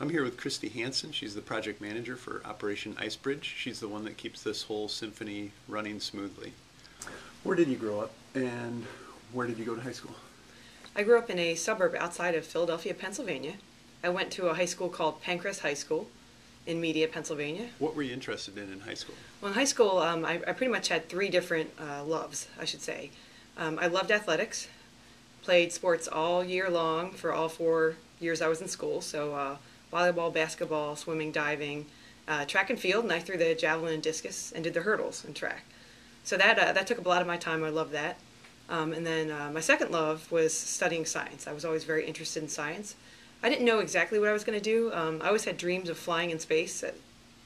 I'm here with Christy Hansen. She's the project manager for Operation Icebridge. She's the one that keeps this whole symphony running smoothly. Where did you grow up and where did you go to high school? I grew up in a suburb outside of Philadelphia, Pennsylvania. I went to a high school called Penncrest High School in Media, Pennsylvania. What were you interested in in high school? Well, in high school, um, I, I pretty much had three different uh, loves, I should say. Um, I loved athletics, played sports all year long for all four years I was in school. So uh, volleyball, basketball, swimming, diving, uh, track and field, and I threw the javelin and discus and did the hurdles and track. So that uh, that took up a lot of my time. I loved that. Um, and then uh, my second love was studying science. I was always very interested in science. I didn't know exactly what I was going to do. Um, I always had dreams of flying in space,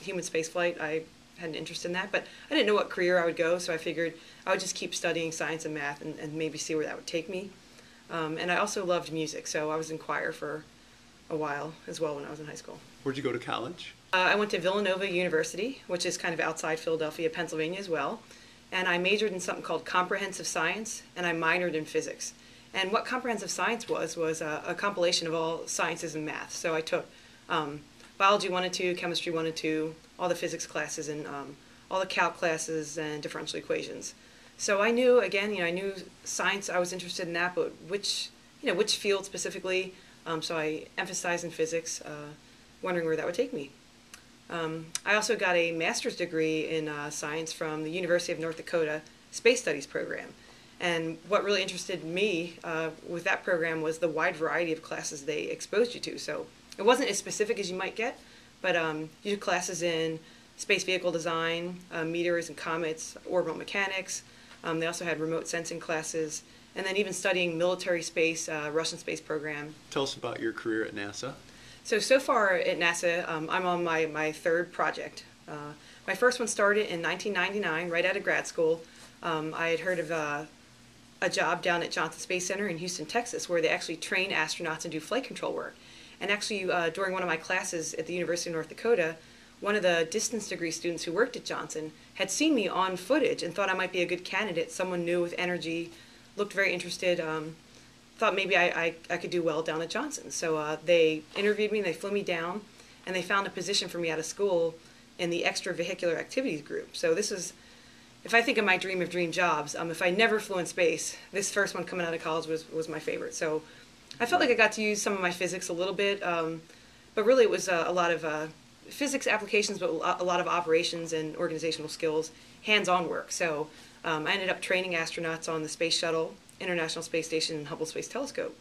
human space flight. I had an interest in that, but I didn't know what career I would go, so I figured I would just keep studying science and math and, and maybe see where that would take me. Um, and I also loved music, so I was in choir for a while as well when I was in high school. Where'd you go to college? Uh, I went to Villanova University, which is kind of outside Philadelphia, Pennsylvania as well. And I majored in something called comprehensive science, and I minored in physics. And what comprehensive science was, was a, a compilation of all sciences and math. So I took um, biology 1 and 2, chemistry 1 and 2, all the physics classes, and um, all the calc classes and differential equations. So I knew, again, you know, I knew science, I was interested in that, but which, you know, which field specifically. Um, so I emphasized in physics, uh, wondering where that would take me. Um, I also got a master's degree in uh, science from the University of North Dakota Space Studies program. And what really interested me uh, with that program was the wide variety of classes they exposed you to. So it wasn't as specific as you might get, but um, you did classes in space vehicle design, uh, meteors and comets, orbital mechanics. Um, they also had remote sensing classes, and then even studying military space, uh, Russian space program. Tell us about your career at NASA. So, so far at NASA, um, I'm on my, my third project. Uh, my first one started in 1999, right out of grad school. Um, I had heard of uh, a job down at Johnson Space Center in Houston, Texas, where they actually train astronauts and do flight control work. And actually, uh, during one of my classes at the University of North Dakota, one of the distance degree students who worked at Johnson had seen me on footage and thought I might be a good candidate, someone new with energy, looked very interested, um, thought maybe I, I, I, could do well down at Johnson. So uh, they interviewed me, they flew me down, and they found a position for me out of school in the extravehicular activities group. So this is if I think of my dream of dream jobs, um, if I never flew in space, this first one coming out of college was, was my favorite. So I felt like I got to use some of my physics a little bit, um, but really it was uh, a lot of uh, physics applications, but a lot of operations and organizational skills, hands-on work. So um, I ended up training astronauts on the Space Shuttle, International Space Station, and Hubble Space Telescope.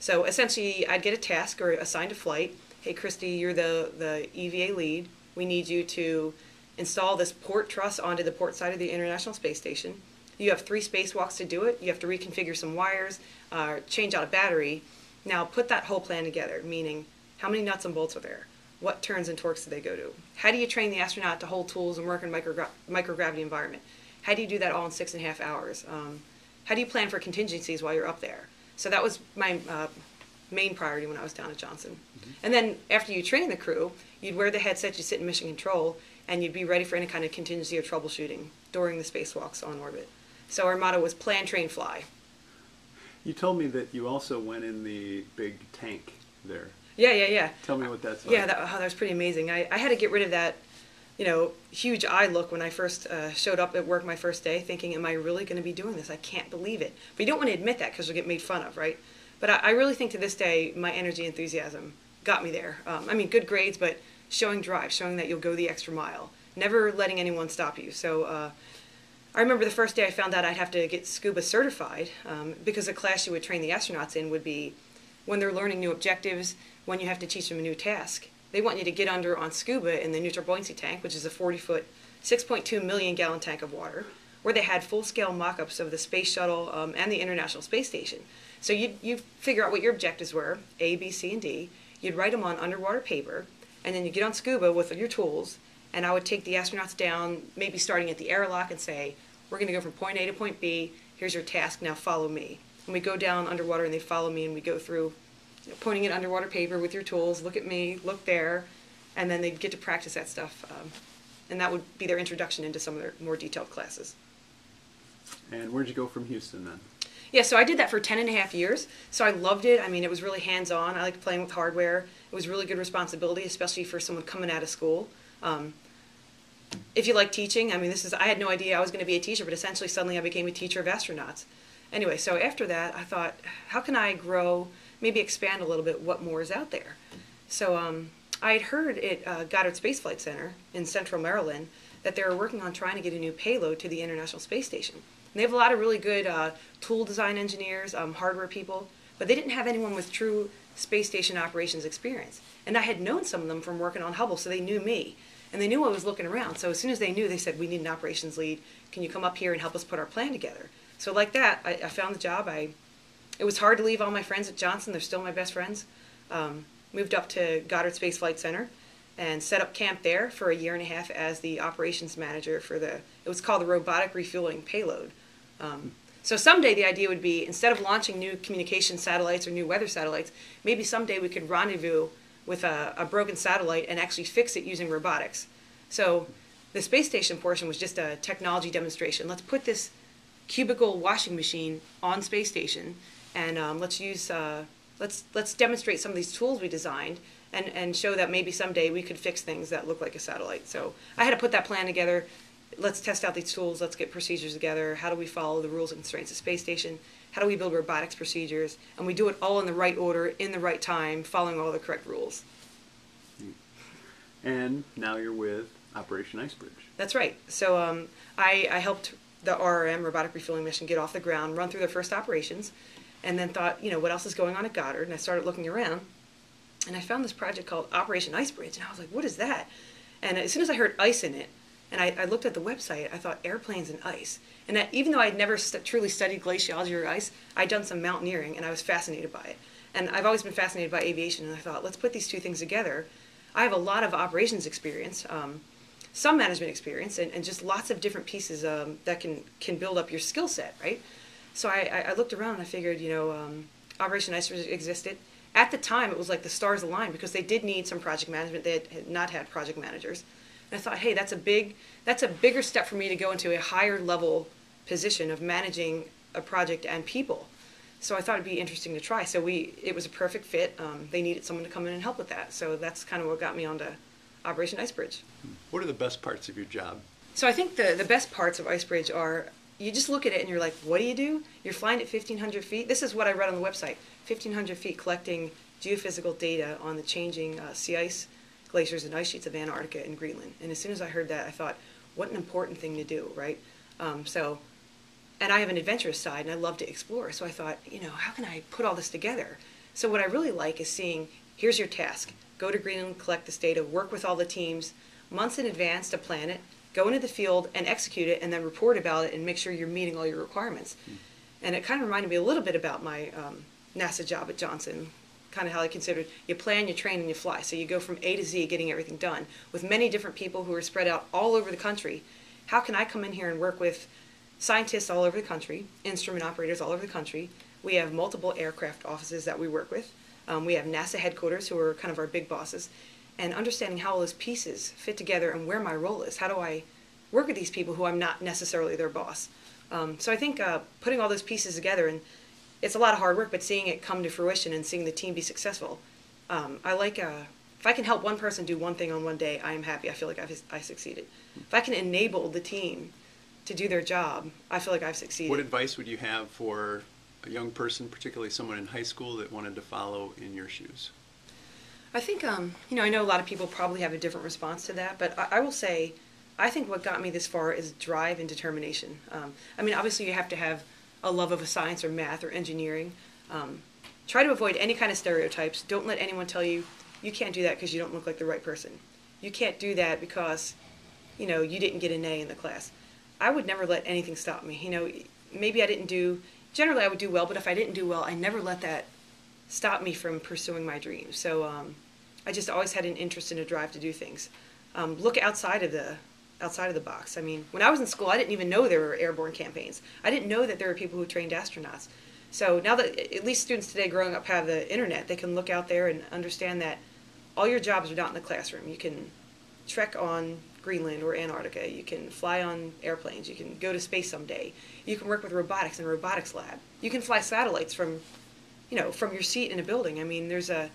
So essentially, I'd get a task or assigned a flight. Hey, Christy, you're the, the EVA lead. We need you to install this port truss onto the port side of the International Space Station. You have three spacewalks to do it. You have to reconfigure some wires, uh, change out a battery. Now put that whole plan together, meaning how many nuts and bolts are there? What turns and torques do they go to? How do you train the astronaut to hold tools and work in microgra microgravity environment? How do you do that all in six and a half hours? Um, how do you plan for contingencies while you're up there? So that was my uh, main priority when I was down at Johnson. Mm -hmm. And then after you train the crew, you'd wear the headset, you'd sit in mission control, and you'd be ready for any kind of contingency or troubleshooting during the spacewalks on orbit. So our motto was plan, train, fly. You told me that you also went in the big tank there. Yeah, yeah, yeah. Tell me what that's like. Yeah, that, oh, that was pretty amazing. I, I had to get rid of that, you know, huge eye look when I first uh, showed up at work my first day, thinking, am I really going to be doing this? I can't believe it. But you don't want to admit that because you'll get made fun of, right? But I, I, really think to this day, my energy enthusiasm got me there. Um, I mean, good grades, but showing drive, showing that you'll go the extra mile, never letting anyone stop you. So uh, I remember the first day I found out I'd have to get scuba certified um, because the class you would train the astronauts in would be when they're learning new objectives, when you have to teach them a new task. They want you to get under on scuba in the neutral buoyancy tank, which is a 40 foot, 6.2 million gallon tank of water, where they had full scale mock ups of the space shuttle um, and the International Space Station. So you you figure out what your objectives were A, B, C, and D. You'd write them on underwater paper and then you get on scuba with your tools, and I would take the astronauts down, maybe starting at the airlock, and say, we're going to go from point A to point B. Here's your task. Now follow me. And we go down underwater, and they follow me, and we go through, pointing at underwater paper with your tools. Look at me. Look there, and then they'd get to practice that stuff. Um, and that would be their introduction into some of their more detailed classes. And where'd you go from Houston then? Yeah, so I did that for 10 and a half years. So I loved it. I mean, it was really hands on. I liked playing with hardware. It was really good responsibility, especially for someone coming out of school. Um, if you like teaching, I mean, this is, I had no idea I was going to be a teacher, but essentially suddenly I became a teacher of astronauts. Anyway, so after that, I thought, how can I grow, maybe expand a little bit what more is out there? So um, I had heard at uh, Goddard Space Flight Center in central Maryland that they were working on trying to get a new payload to the International Space Station. And they have a lot of really good uh, tool design engineers, um, hardware people, but they didn't have anyone with true space station operations experience. And I had known some of them from working on Hubble, so they knew me. And they knew I was looking around. So as soon as they knew, they said, We need an operations lead. Can you come up here and help us put our plan together? So, like that, I, I found the job. I, it was hard to leave all my friends at Johnson, they're still my best friends. Um, moved up to Goddard Space Flight Center and set up camp there for a year and a half as the operations manager for the, it was called the Robotic Refueling Payload. Um, so someday the idea would be instead of launching new communication satellites or new weather satellites, maybe someday we could rendezvous with a, a broken satellite and actually fix it using robotics. So the space station portion was just a technology demonstration. Let's put this cubicle washing machine on space station, and um, let's use uh, let's let's demonstrate some of these tools we designed, and and show that maybe someday we could fix things that look like a satellite. So I had to put that plan together. Let's test out these tools. Let's get procedures together. How do we follow the rules and constraints of space station? How do we build robotics procedures? And we do it all in the right order, in the right time, following all the correct rules. And now you're with Operation Icebridge. That's right. So um, I, I helped the RRM, Robotic Refueling Mission, get off the ground, run through their first operations, and then thought, you know, what else is going on at Goddard? And I started looking around, and I found this project called Operation Icebridge, and I was like, what is that? And as soon as I heard ice in it, and I, I looked at the website, I thought airplanes and ice. And that, even though I'd never st- truly studied glaciology or ice, I'd done some mountaineering, and I was fascinated by it. And I've always been fascinated by aviation, and I thought, let's put these two things together. I have a lot of operations experience. Um, some management experience and, and just lots of different pieces um, that can can build up your skill set, right? So I, I looked around and I figured, you know, um, Operation Ice existed. At the time, it was like the stars aligned because they did need some project management. They had, had not had project managers. And I thought, hey, that's a big, that's a bigger step for me to go into a higher level position of managing a project and people. So I thought it'd be interesting to try. So we, it was a perfect fit. Um, they needed someone to come in and help with that. So that's kind of what got me onto Operation Icebridge. What are the best parts of your job? So I think the, the best parts of Icebridge are you just look at it and you're like, what do you do? You're flying at 1,500 feet. This is what I read on the website 1,500 feet collecting geophysical data on the changing uh, sea ice, glaciers, and ice sheets of Antarctica and Greenland. And as soon as I heard that, I thought, what an important thing to do, right? Um, so, and I have an adventurous side and I love to explore. So I thought, you know, how can I put all this together? So what I really like is seeing here's your task go to Greenland, collect this data, work with all the teams months in advance to plan it, go into the field and execute it, and then report about it and make sure you're meeting all your requirements. Mm. And it kind of reminded me a little bit about my um, NASA job at Johnson, kind of how I considered you plan, you train, and you fly. So you go from A to Z getting everything done with many different people who are spread out all over the country. How can I come in here and work with scientists all over the country, instrument operators all over the country? We have multiple aircraft offices that we work with. Um, we have NASA headquarters, who are kind of our big bosses, and understanding how all those pieces fit together and where my role is. How do I work with these people who I'm not necessarily their boss? Um, so I think uh, putting all those pieces together, and it's a lot of hard work, but seeing it come to fruition and seeing the team be successful, um, I like. Uh, if I can help one person do one thing on one day, I am happy. I feel like I've I succeeded. If I can enable the team to do their job, I feel like I've succeeded. What advice would you have for a young person, particularly someone in high school that wanted to follow in your shoes? I think, um, you know, I know a lot of people probably have a different response to that, but I, I will say, I think what got me this far is drive and determination. Um, I mean, obviously, you have to have a love of a science or math or engineering. Um, try to avoid any kind of stereotypes. Don't let anyone tell you you can't do that because you don't look like the right person. You can't do that because, you know, you didn't get an A in the class. I would never let anything stop me. You know, maybe I didn't do generally I would do well, but if I didn't do well, I never let that stop me from pursuing my dreams. So um, I just always had an interest and a drive to do things. Um, look outside of the outside of the box. I mean, when I was in school, I didn't even know there were airborne campaigns. I didn't know that there were people who trained astronauts. So now that at least students today growing up have the internet, they can look out there and understand that all your jobs are not in the classroom. You can trek on Greenland or Antarctica. You can fly on airplanes. You can go to space someday. You can work with robotics in a robotics lab. you can fly satellites from, you know, from your seat in a building. I mean, there's a,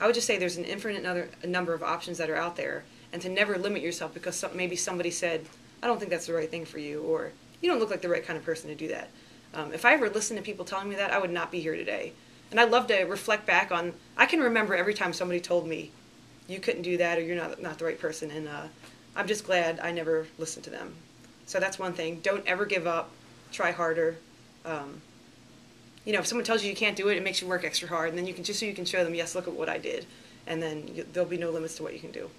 I would just say there's an infinite other, number of options that are out there, and to never limit yourself because some, maybe somebody said, I don't think that's the right thing for you, or you don't look like the right kind of person to do that. Um, if I ever listened to people telling me that, I would not be here today. And I love to reflect back on. I can remember every time somebody told me, "You couldn't do that," or "You're not not the right person," and uh, I'm just glad I never listened to them. So that's one thing. Don't ever give up. Try harder. Um, you know, if someone tells you you can't do it, it makes you work extra hard, and then you can just so you can show them, yes, look at what I did, and then you, there'll be no limits to what you can do.